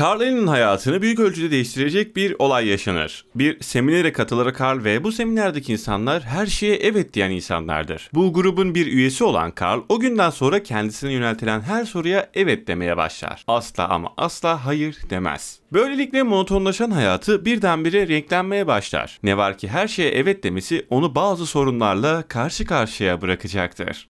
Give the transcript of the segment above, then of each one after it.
Carl Allen'ın hayatını büyük ölçüde değiştirecek bir olay yaşanır. Bir seminere katılır Carl ve bu seminerdeki insanlar her şeye evet diyen insanlardır. Bu grubun bir üyesi olan Carl o günden sonra kendisine yöneltilen her soruya evet demeye başlar. Asla ama asla hayır demez. Böylelikle monotonlaşan hayatı birdenbire renklenmeye başlar. Ne var ki her şeye evet demesi onu bazı sorunlarla karşı karşıya bırakacaktır.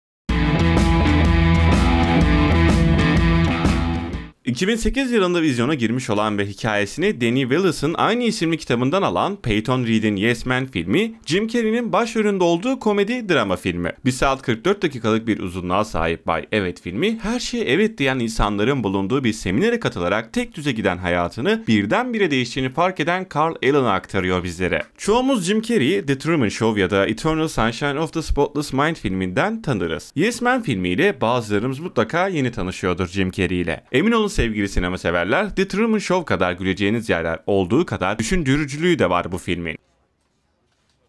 2008 yılında vizyona girmiş olan ve hikayesini Danny Willis'ın aynı isimli kitabından alan Peyton Reed'in Yes Man filmi, Jim Carrey'nin başrolünde olduğu komedi drama filmi. 1 saat 44 dakikalık bir uzunluğa sahip Bay Evet filmi, her şeye evet diyen insanların bulunduğu bir seminere katılarak tek düze giden hayatını birdenbire değiştiğini fark eden Carl Allen'a aktarıyor bizlere. Çoğumuz Jim Carrey'i The Truman Show ya da Eternal Sunshine of the Spotless Mind filminden tanırız. Yes Man filmiyle bazılarımız mutlaka yeni tanışıyordur Jim Carrey ile. Emin olun sevgili sinema severler, The Truman Show kadar güleceğiniz yerler olduğu kadar düşündürücülüğü de var bu filmin.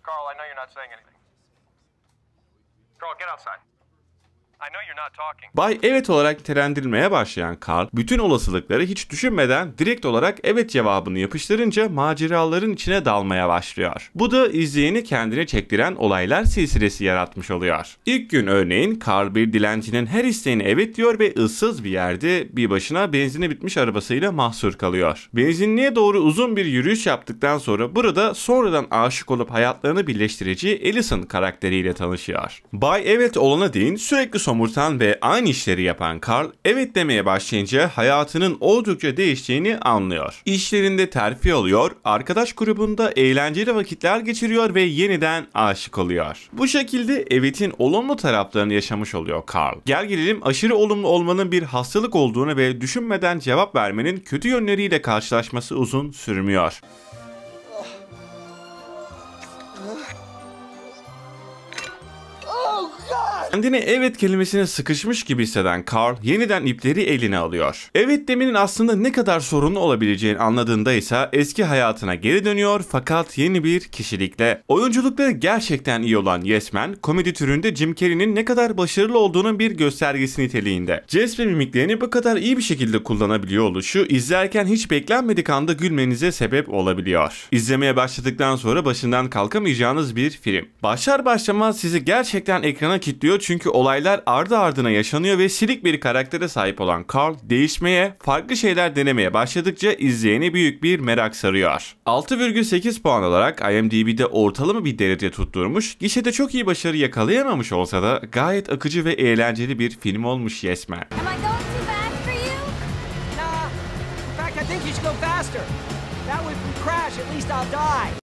Carl, I know you're not saying anything. Carl, get outside. I know you're not talking. Bay evet olarak nitelendirilmeye başlayan Carl, bütün olasılıkları hiç düşünmeden direkt olarak evet cevabını yapıştırınca maceraların içine dalmaya başlıyor. Bu da izleyeni kendine çektiren olaylar silsilesi yaratmış oluyor. İlk gün örneğin Carl bir dilencinin her isteğine evet diyor ve ıssız bir yerde bir başına benzine bitmiş arabasıyla mahsur kalıyor. Benzinliğe doğru uzun bir yürüyüş yaptıktan sonra burada sonradan aşık olup hayatlarını birleştirici Allison karakteriyle tanışıyor. Bay evet olana değin sürekli somurtan ve aynı işleri yapan Carl evet demeye başlayınca hayatının oldukça değiştiğini anlıyor. İşlerinde terfi alıyor, arkadaş grubunda eğlenceli vakitler geçiriyor ve yeniden aşık oluyor. Bu şekilde evetin olumlu taraflarını yaşamış oluyor Carl. Gel gelelim aşırı olumlu olmanın bir hastalık olduğunu ve düşünmeden cevap vermenin kötü yönleriyle karşılaşması uzun sürmüyor. Kendini evet kelimesine sıkışmış gibi hisseden Carl yeniden ipleri eline alıyor. Evet demenin aslında ne kadar sorunlu olabileceğini anladığında ise eski hayatına geri dönüyor fakat yeni bir kişilikle. Oyunculukları gerçekten iyi olan Yes Man, komedi türünde Jim Carrey'nin ne kadar başarılı olduğunun bir göstergesi niteliğinde. Jest ve mimiklerini bu kadar iyi bir şekilde kullanabiliyor oluşu izlerken hiç beklenmedik anda gülmenize sebep olabiliyor. İzlemeye başladıktan sonra başından kalkamayacağınız bir film. Başlar başlamaz sizi gerçekten ekrana kilitliyor çünkü olaylar ardı ardına yaşanıyor ve silik bir karaktere sahip olan Carl değişmeye, farklı şeyler denemeye başladıkça izleyeni büyük bir merak sarıyor. 6,8 puan olarak IMDb'de ortalama bir derece tutturmuş, gişede çok iyi başarı yakalayamamış olsa da gayet akıcı ve eğlenceli bir film olmuş Yes Man. That crash, at least I'll die.